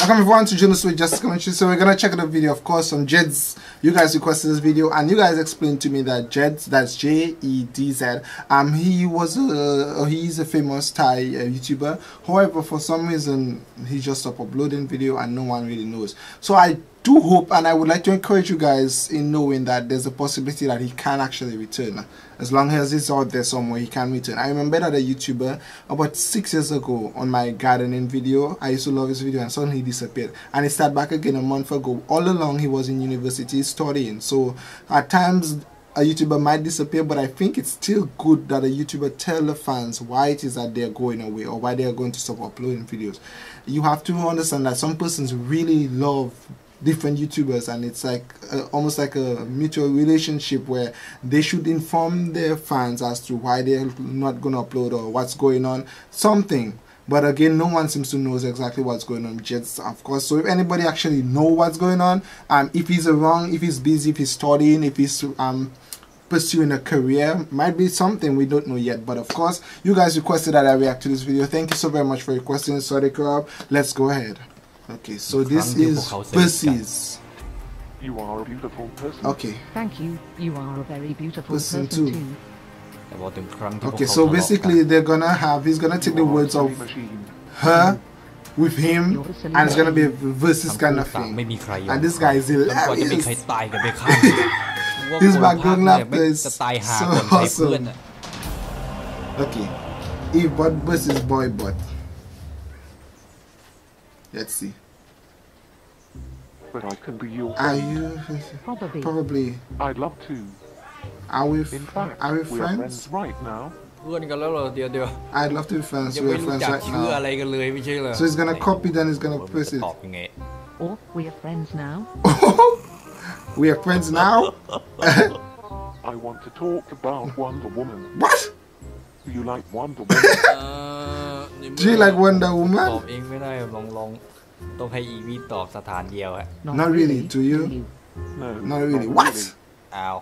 Welcome everyone to Junosuede Justice Commentary. So we're gonna check out the video, of course, from Jedz. You guys requested this video, and you guys explained to me that Jedz, that's J E D Z. Um, he was a he's a famous Thai uh, YouTuber. However, for some reason, he just stopped uploading video, and no one really knows. So I do hope and I would like to encourage you guys in knowing that there's a possibility that he can actually return. As long as he's out there somewhere he can return. I remember that a YouTuber about six years ago on my gardening video I used to love his video and suddenly he disappeared. And he started back again a month ago. All along he was in university studying. So at times a YouTuber might disappear, but I think it's still good that a YouTuber tell the fans why it is that they're going away or why they're going to stop uploading videos. You have to understand that some persons really love different YouTubers, and it's like uh, almost like a mutual relationship where they should inform their fans as to why they're not going to upload or what's going on, something. But again, no one seems to knows exactly what's going on. Jedz, of course. So if anybody actually know what's going on, um, if he's around, if he's busy, if he's studying, if he's um pursuing a career might be something we don't know yet. But of course you guys requested that i react to this video. Thank you so very much for your requesting sorry club let's go ahead Okay, so this is Percy's. You are a beautiful person. Okay. Thank you. You are a very beautiful person, person too. too. Okay, so basically they're gonna have he's gonna take the words of her with him and it's gonna be a versus kind of thing. And this guy is hilarious. His background laughter is so awesome. Okay. Eviebot versus Boibot. Let's see. But I can be your Are you? Probably. Probably. I'd love to. Are we? In fact, are we friends? friends? friends right now. เพื่อนกันแล้วเหรอเดี๋ยวเดี๋ยว I'd love to be friends. ยัง We're ไม่รู้ friends จัก right ชื่ออะไร now. กันเลยไม่ใช่เหรอ So he's gonna copy, then he's gonna ผม paste จะ it. ตอบยังไง Or we are friends now. we are friends now. I want to talk about Wonder Woman. what? Do you like Wonder Woman? เอ่อในเมื่อ Do you like Wonder ตอบ Woman? เองไม่ได้ลองลองต้องให้อีวีตอบสถานเดียวฮะ Not really, do you? No. Not really. not What? อ้าว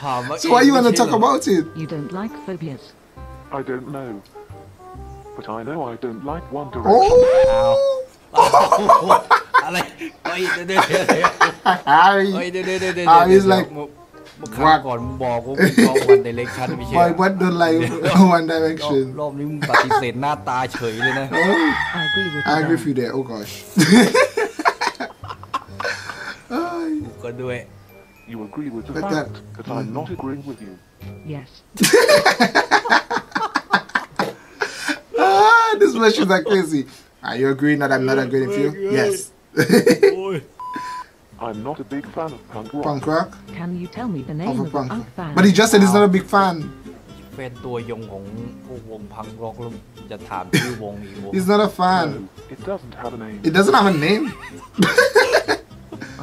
ถามว่า So why you wanna talk about it? You don't like phobias. I don't know. But I know I don't like One Direction. Oh! อะไรเฮ้ยเดี๋ยวเดี๋ยวเดี๋ยวเดี๋ยว Harry. เฮ้ยเดี๋ยวเดี๋ยวเดี๋ยวเดี๋ยว Ah, he's like, เมื่อ ครั้งก่อนมึงบอกว่ามึงชอบวันเดเรกชันไม่ใช่เหร Boy, อ what don't like One รอบ Direction? รอบนี้มึงปฏิเสธหน้าตาเฉยเลยนะ Oh, I agree with you. I agree with there. you there. Oh gosh. ก็ด้วย You agree with the But fact that- that I'm not agreeing with you. Yes. ah, these questions are crazy. Are you agreeing that I'm not agreeing with you? Yes. โอ้ย I'm not a big fan of punk rock. punk rock? Can you tell me the name Of of, a the punk punk rock. band? But he just said he's not a big fan. แฟนตัวยงของพวกวงพังร็อกแล้วจะถามชื่อวงอีกวง He's not a No, fan. it doesn't have a name. It doesn't have a name.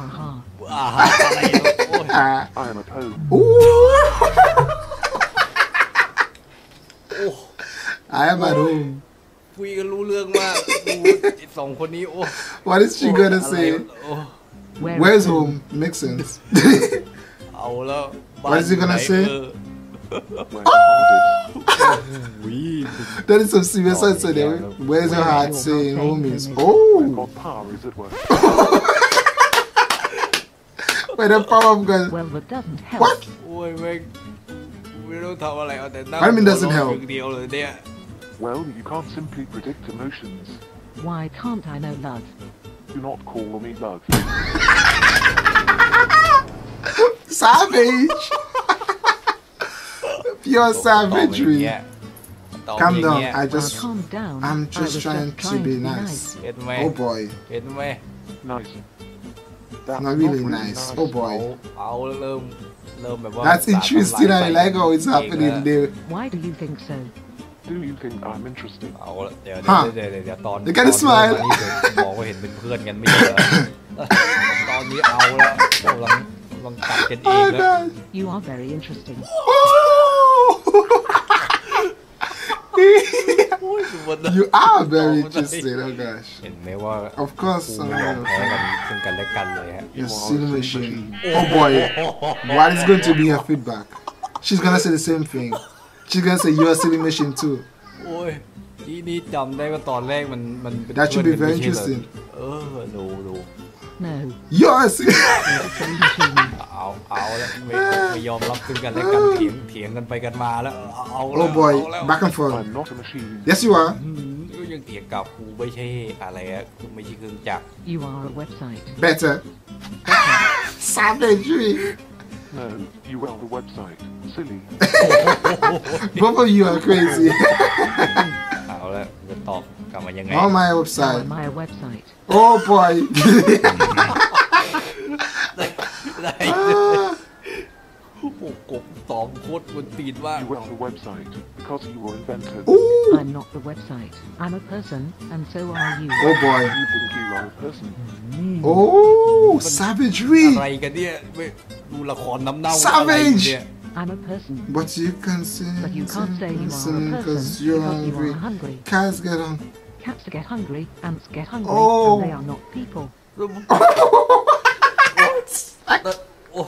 Aha. อ่าฮะอะไรวะโอ้ย Ah. I am a Poe. Ooh. I am at home. คุยกันรู้เรื่องมากดูไอ้สองคนนี้โอ้ What is she gonna อะไร say? Where Where's home? home? Makes sense. what is he gonna say? that is some serious oh, answer there. Where's your heart saying homies? Oh! By the power of God. Well, it doesn't help. What? I mean, doesn't help. Well, you can't simply predict emotions. Why can't I know love? Do not call me love savage. Pure savagery. Calm down. I just. Calm down. I'm just trying to be nice. Oh boy. Nice. Not really nice. Oh boy. That's interesting. I like how it's happening there. Why do you think so? Do you think I'm interested. Huh? They got a smile. นี้เดี๋ยวบอกว่าเห็นเป็นเพื่อนกันไม่ใช่เหรอตอนนี้เอาแล้วกำลังกำลังตัดกันเอง Oh แล้ว god. You are very interesting. you are very interesting. Oh gosh. เห็นไหมว่า Of course. คู่ uh, ยอมแพ้กันซึ่งกันและกันเลยฮะ Your silly machine. Oh boy. What is going to be her feedback? She's gonna say the same thing. She's gonna say you're a silly machine too. โอ้ยจ กี้นี้จำได้ว่าตอนแรกมันมันเป็น That should be เพื่อน very กันไม่ใช่เหรอ interesting. เออดูดู No. Yes. It's a machine. เอาเอาแล้วไม่ไม่ยอมรับซึ่งกันและกันเถียงเถียงกันไปกันมาแล้วเอาเอาแล้ว oh boy, เอาแล้ว back and forth. I'm not a machine. Yes, you are. อืมก็ยังเถียงกับกูไม่ใช่อะไรอะกูไม่ใช่เครื่องจักร You are a website. Better. Savagery. No, you are the website. Silly. Both of you are crazy. เอาแล้วจะตอบ กลับมายังไง On my How website. am I a website? Oh boy. ได้ Ah, โอ้โหกบตอบโคตรกวนตีนมาก You are the website because you were invented. Ooh. I'm not the website. I'm a person, and so are you. Oh boy. You think you are a person. Oh, savagery. อะไรกันเนี่ยไม่ดูละครน้ำเน่า Savage อะไรเนี่ย I'm a person. But you can say But you can't say you are a person because you're because you hungry. are hungry. Cats get on. Cats get hungry, ants get hungry, Oh. and they are not people. โอ้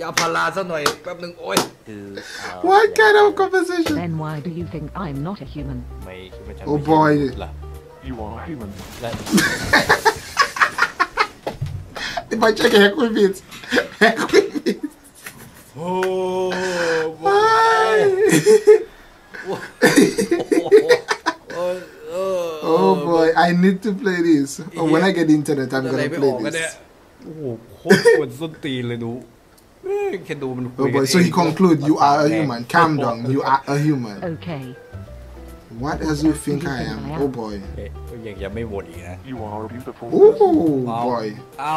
ยาพาราซะหน่อยแป๊บหนึงโอ้ยคือเอ่อ What kind of conversation? Then why do you think I'm not a human? ไม่คิดว่าฉัน Oh ไม่ใช่ boy เหรอ You are a human. และ If I check heck with it. Heck with it. โอ้ Hi. โอ้ยเออ Oh boy, I need to play this. Oh, when I get internet, I'm อะไร gonna ไม่ออก play กันเนี่ย this. โอ้โหโคตรกวนส้นตีนเลยดูเอ้ยแค่ดูมันคุ Oh ยกัน boy, เอง so he conclude you are a human. Calm down, you are a human. Okay. What else you think I am? Oh boy. เอ๊ะยังจะไม่หมดอีกนะ You are a beautiful person. Oh เอา boy. เอา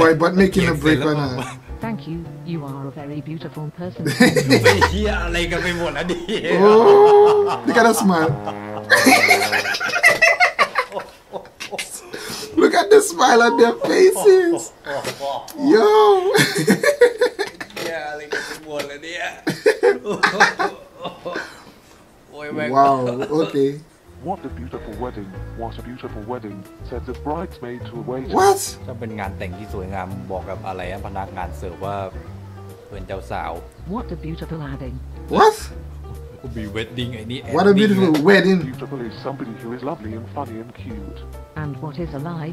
Boy, but making a เถียง break เสร็จ on แล้ว her. ก็ Thank you. You are a very beautiful person. ไปเฮียอะไรกันไปหมดแล้วดิ Oh, look at that smile. look at the smile on their faces. Yo. เฮียอะไรกันไปหมดแล้วเนี่ยโอ้ยแม่ง wow. Okay. What a beautiful wedding. What a beautiful wedding. Said the bridesmaid to a waiter. What? ถ้าเป็นงานแต่งที่สวยงามบอกกับอะไรอะพนักงานเสิร์ฟว่าเพื่อนเจ้าสาว What a beautiful adding. What? ก็มีเวดดิ้งไอ้นี่ What a beautiful wedding. Beautiful is somebody who is lovely and funny and cute. And what is a lie?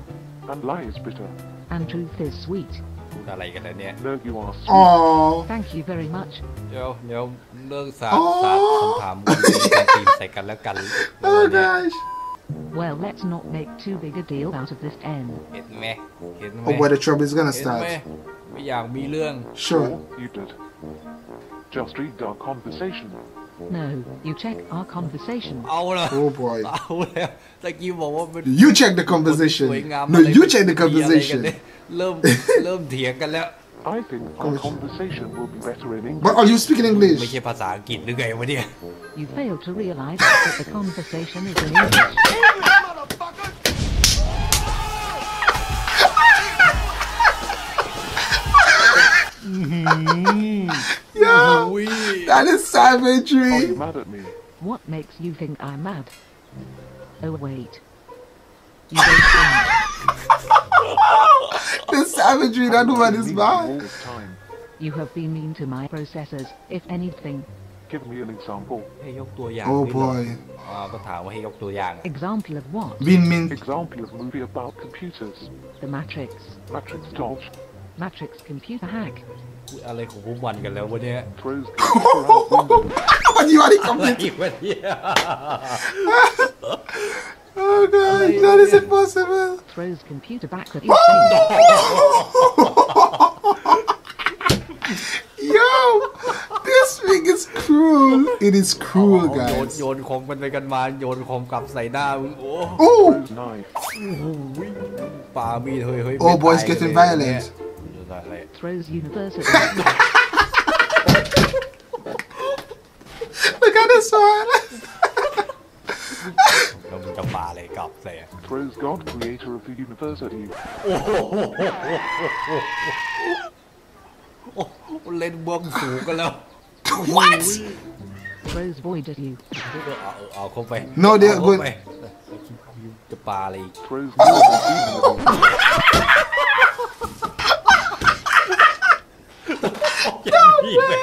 And lie is bitter. And truth is sweet. พูดอะไรกันแล้วเนี่ย No, you are sweet. Oh. Thank you very much. เดี๋ยวเดี๋ยวเลิกสาด อ๋อ สาดคำถามกันตีนใส่กันแล้วกัน Oh เนี่ย gosh. Well, let's not make too big a deal out of this end. เห็นไหมเห็นไหม Oh boy, the trouble is gonna เห็นไหม start. ไม่อยากมีเรื่อง Sure. You did. Just read our conversation. No, you check our conversation. เอาละ Oh boy. เอาแล้วตะกี้บอกว่าเป็น You check the สวย conversation. งาม No, อะไร you check the มีอะไรกัน conversation. เนี่ยเริ่มเริ่มเถียงกันแล้ว I think our conversation will be better in English. But are you speaking ไม่ English? ใช่ภาษาอังกฤษหรือไงวะเนี่ย You fail to realize that the conversation is in English. Yo, อุ้ย That is savagery. Are you mad at me? What makes you think I'm mad? Oh wait. You the savagery that woman is mad. You have been mean to my processors, if anything. Give me an example. Oh boy. Example of what? Win mean. Example of movie about computers. The Matrix. Matrix Dodge. Matrix computer hack. อะไรของพวกมันกันแล้ววะเนี่ย Throws computer out window. What you are the อะไร complete? วะเนี่ย Oh god, that is impossible. Throws computer back at your face. Yo, this thing is cruel. It is cruel, โยน guys. โยนคอมกันไปกันมาโยนคอมกลับใส่หน้ามึงโอ้ Oh, Throws knife. ปามีดเฮ้ยเฮ้ย Oh, ไม่ boy, it's ตาย getting เลย violent. เนี่ยอะไร Throws university. look at this one. แล้วมึงจะปาอะไรกลับใส่อะ Throws God, creator of the universe at you. โอ้เล่นเบื้องสูงกันแล้ว What? Throws void at you. เอาเอาเอาเข้าไป No, they're เอาเข้า good. ไปจะปาอะไรอี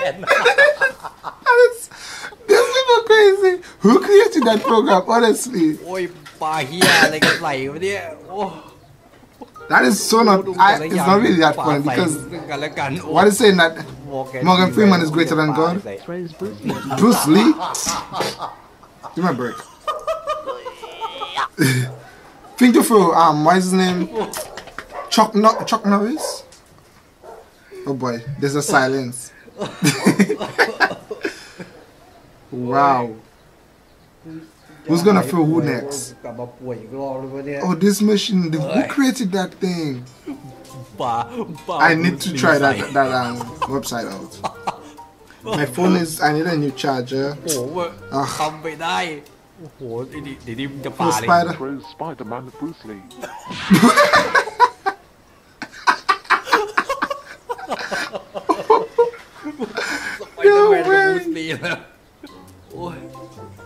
again. this people crazy. Who created that program, honestly? Oi, bahia, like it's like, That is so not. I, it's not really that funny because what is saying that Morgan Freeman is greater than God? Bruce Lee. Give me a break. Think for Um, what's his name? Chuck, no- Chuck Norris. Oh boy, there's a silence. wow. Who's gonna throw who next? กลับมาป่วยอีกรอบเลยวะเนี่ย Oh, this machine. the- Who created that thing? ปลาปลา I need to try that that um, website out. My phone is. I need a new charger. โอ้โหเว้ย อ่ะ ทำไปได้ โอ้โหไอ้นี่เดี๋ยวนี้มึงจะปลา Oh, เลย spider. Throws Spider-Man at Bruce Lee.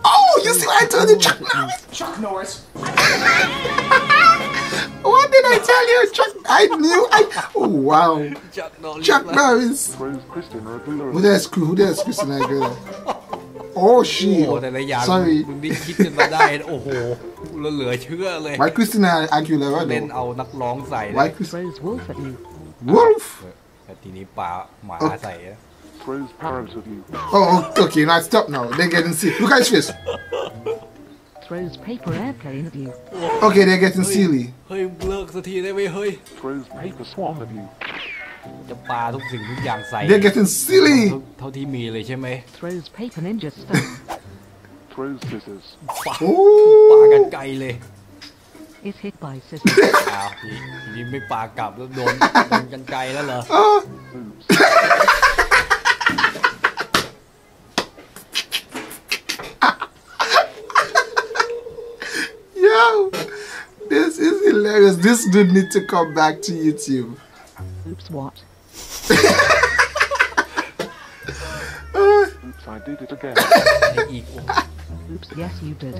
Oh, you see what I told you, Chuck Norris? Chuck Norris. what did I tell you, Chuck? I knew. I oh, wow. Chuck Norris. Chuck Norris. Who the screw? Who the screw? Christina Aguilera. Oh shit. โอ้แต่ละอย่าง Sorry. มึงได้คิดกันมาได้โอ้โหเหลือเชื่อเลย Why Christina Aguilera เล่นเอานักร้องใส่ Why Christian Wolf at you Wolf ทีนี้ป่าหมาใส่ นะ Throws Parrot at you. Oh, okay. Now stop now. They're getting sick. Look at his face. Throws paper airplane at you. Okay, they're getting silly. เฮ้ยเลิกสักทีได้ไหมเฮ้ย Throws Paper Swan at you. จะปลาทุกสิ่งทุกอย่างใส่ They're getting เท่า silly. เท่าที่มีเลยใช่ไหม Throws paper ninja stone. Throws Scissors. ปลาปลากันไกลเลย Is hit by scissors. อ้าวทีทีนี้ไม่ปลากลับแล้วโดนโดนกันไกลแล้วเหรอ is hilarious. This dude need to come back to YouTube. Oops, what? Oops, I did it again. ไอ้อีกโอ้ Oops, yes, you did.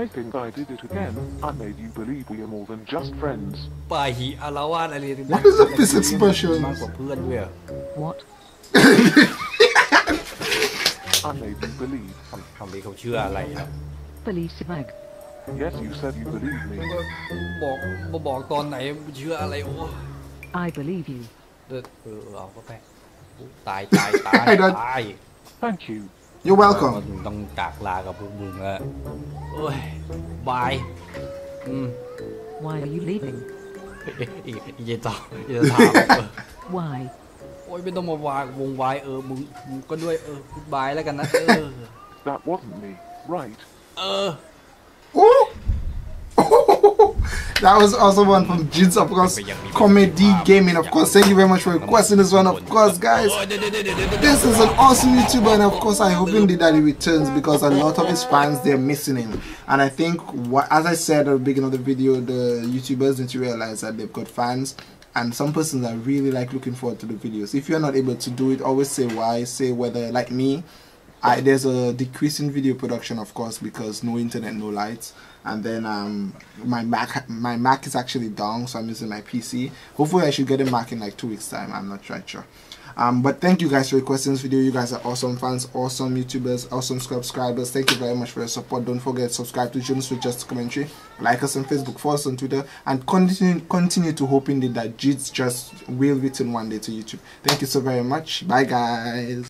I think I did it again. I made you believe we are more than just friends. ปลาหีอารวาสอะไร What is the face expression? มากกว่าเพื่อนด้วยเหรอ What? I made you believe. ทำทำนี้เขาเชื่ออะไรนะ Believe Sibag. Yes, you said you believed me. บอกมาบอกตอนไหนเชื่ออะไรโอ้ I believe you. เออเออเอาก็ไปตายตายตาย I don't- ตาย Thank you. You're ว่า welcome. มึงต้องจากลากับพวกมึงแล้วโอ้ยบายอืม Why are you leaving? อีกอีกจะตอบอีกจะถามเออ Why? โอ้ยไม่ต้องมาวางวงวายเออมึงมึงก็ด้วยเออบายแล้วกันนะเออ That wasn't me. Right. เออ That was also one from Jins, of course. Comedy Gaming, of course. Thank you very much for requesting this one, of course, guys. This is an awesome YouTuber, and of course, I hope indeed that he returns because a lot of his fans they're missing him. And I think, as I said at the beginning of the video, the YouTubers need to realize that they've got fans and some persons are really like looking forward to the videos if you're not able to do it always say why say whether like me I, there's a decrease in video production, of course, because no internet, no lights, and then um, my Mac, my Mac is actually down, so I'm using my PC. Hopefully, I should get a Mac in like two weeks' time. I'm not quite sure. Um, but thank you guys for requesting this video. You guys are awesome fans, awesome YouTubers, awesome subscribers. Thank you very much for your support. Don't forget to subscribe to Junosuede Just Commentary. Like us on Facebook, follow us on Twitter, and continue continue to hoping that Jits just will return one day to YouTube. Thank you so very much. Bye guys.